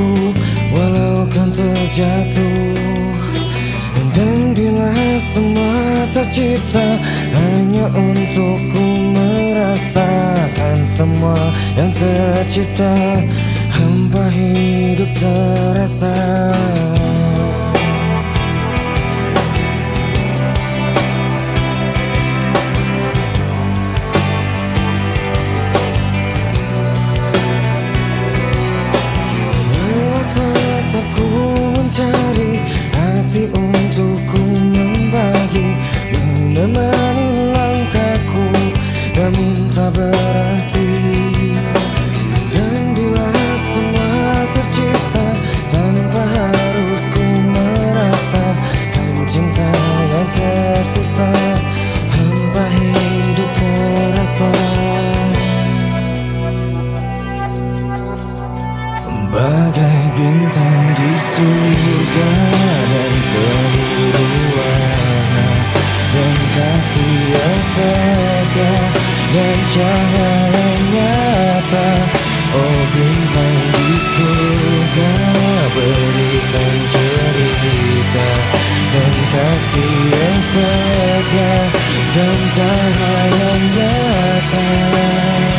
aku walau kan terjatuh. Dan bila semua tercipta hanya untukku merasakan semua yang tercipta. Hampa hidup terasa. Bagai bintang di surga dan seluruh warna Dan kasih yang setia dan cahaya nyata. Oh bintang di surga berikan cerita Dan kasih yang setia dan cahaya nyata